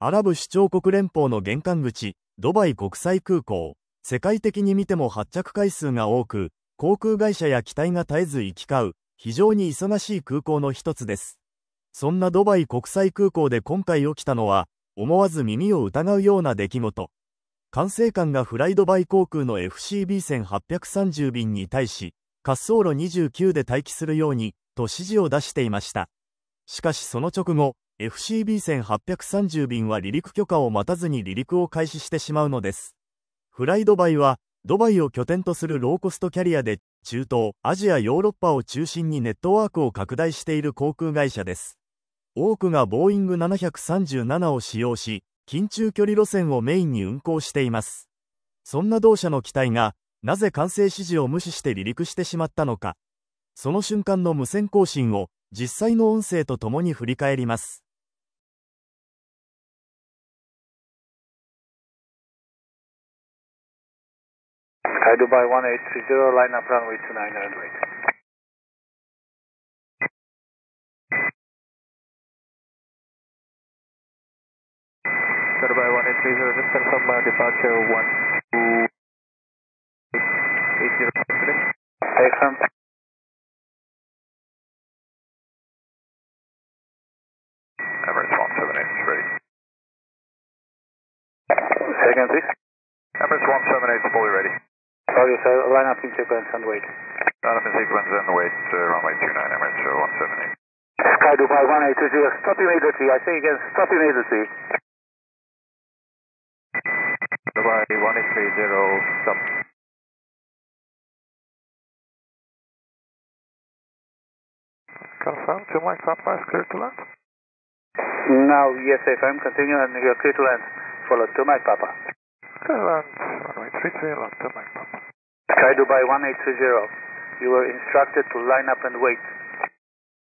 アラブ首長国連邦の玄関口、ドバイ国際空港。世界的に見ても発着回数が多く、航空会社や機体が絶えず行き交う、非常に忙しい空港の一つです。そんなドバイ国際空港で今回起きたのは、思わず耳を疑うような出来事。管制官がフライドバイ航空の FCB 船830便に対し、滑走路29で待機するように、と指示を出していました。しかしその直後、FCB 船830便は離陸許可を待たずに離陸を開始してしまうのです。フライドバイは、ドバイを拠点とするローコストキャリアで、中東、アジア、ヨーロッパを中心にネットワークを拡大している航空会社です。多くがボーイング737を使用し、近中距離路線をメインに運航しています。そんな同社の機体が、なぜ管制指示を無視して離陸してしまったのか。その瞬間の無線更新を、実際の音声とともに振り返ります。Sky Dubai 1830, line up runway 29 and wait. Dubai 1830, just confirm uh, departure 1280 Excellent. Emirates 178 ready. Second, please. Emirates 178 fully ready. Sorry, sir. Line up in sequence and wait. Line up in sequence and wait. Uh, runway 29, Emirates uh, 178. Sky Dubai 1820, stop immediately. I say again, stop immediately. Dubai 1830, stop. Confirm, two mic is clear to land? Now, yes, if I'm continuing, you're clear to land. Follow two mic Papa. Clear land, runway 33, land, two mic. Sky Dubai 1830. You were instructed to line up and wait.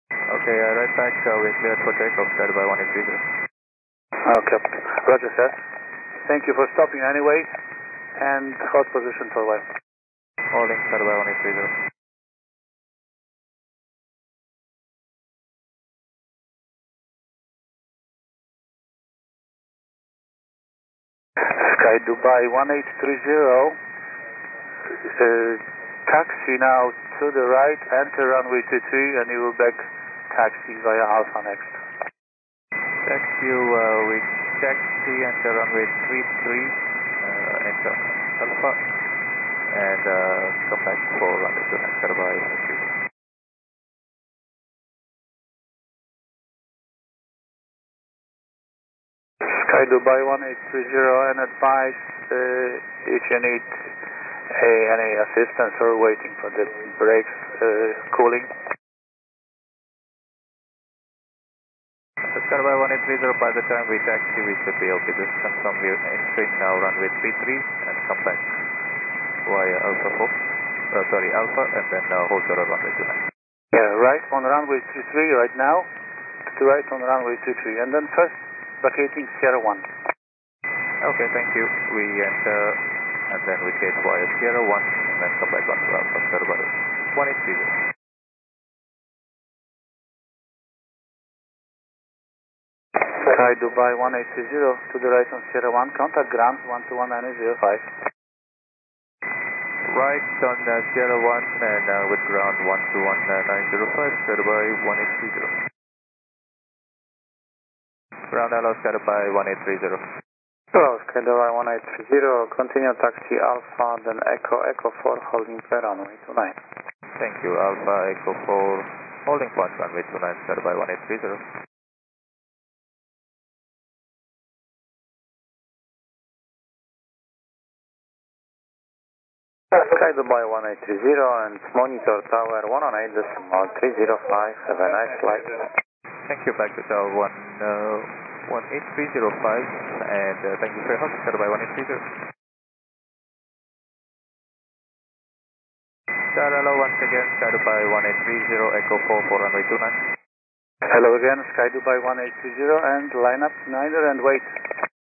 Okay, uh, right back, uh, we're cleared for takeoff, Sky Dubai 1830. Okay, roger sir. Thank you for stopping anyway, and hold position for a while. Holding, Sky Dubai 1830. Sky Dubai 1830 uh, taxi now to the right, enter runway 23, and you will back taxi via Alpha next. Thank you, uh, we taxi enter runway 33, uh, enter Alpha, and uh, come back for runway 2 next, by Sky Dubai 1830 and advise uh, if you need any assistance or waiting for the brakes uh, cooling? Sky Dubai 1830, by the time we taxi, we should be okay. Just confirm we're entering now runway 33 and come back via Alpha 4. Uh, sorry, Alpha, and then uh, hold your runway 29. Yeah, right on runway 33 right now. To right on runway 33. And then first vacating Sierra 1. Okay, thank you. We enter and then we take via Sierra 1 and then come back on to Alpha Server 1830. Sky Dubai 1830 to the right on Sierra 1, contact ground 1219005. Right on uh, Sierra 1 and uh, with ground 1219005, Sky Dubai 1830. Ground hello, Sky Dubai 1830. Sky Dubai 1830, continue taxi Alpha, then Echo, Echo 4, holding per runway 29. Thank you, Alpha, Echo 4, holding point runway 29, Sky Dubai 1830. Sky Dubai 1830 and monitor tower 118.305. Have a nice flight. Thank you, back to tower 1. Uh, 18305 and uh, thank you for your help, Sky Dubai 1830. Star hello once again, Sky Dubai 1830, Echo 4 for runway 29. Hello again, Sky Dubai 1830 and line up neither and wait.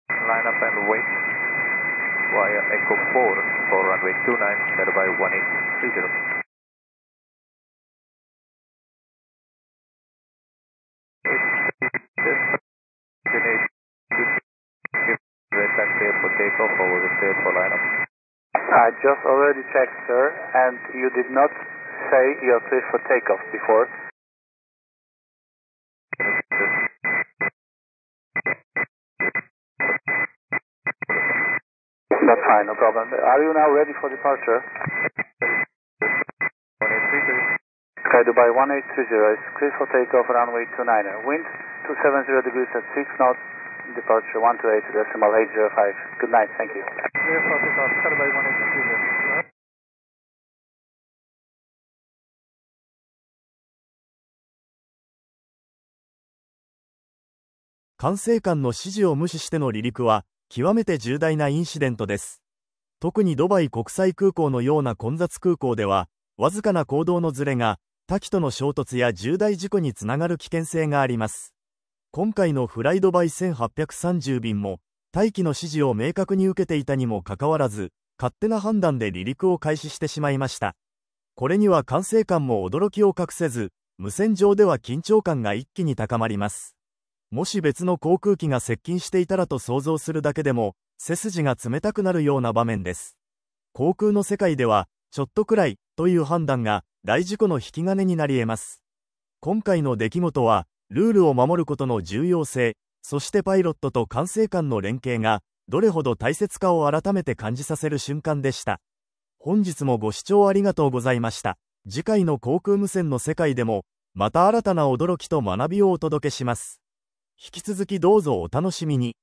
Line up and wait via Echo 4 for runway 29, Sky Dubai 1830. It cleared lineup? I just already checked, sir, and you did not say you're clear for takeoff before. That's fine, no problem. Are you now ready for departure? 1833. Sky Dubai 1830 is clear for takeoff runway 29er. Wind 270 degrees at 6 knots. Departure 128 decimal 805. Good night, thank you. Clear for takeoff, Sky Dubai 1830. 管制官の指示を無視しての離陸は、極めて重大なインシデントです。特にドバイ国際空港のような混雑空港では、わずかな行動のズレが、多機との衝突や重大事故につながる危険性があります。今回のフライドバイ1830便も、待機の指示を明確に受けていたにもかかわらず、勝手な判断で離陸を開始してしまいました。これには管制官も驚きを隠せず、無線上では緊張感が一気に高まります。もし別の航空機が接近していたらと想像するだけでも、背筋が冷たくなるような場面です。航空の世界では、ちょっとくらいという判断が大事故の引き金になり得ます。今回の出来事は、ルールを守ることの重要性、そしてパイロットと管制官の連携が、どれほど大切かを改めて感じさせる瞬間でした。本日もご視聴ありがとうございました。次回の航空無線の世界でも、また新たな驚きと学びをお届けします。引き続きどうぞお楽しみに。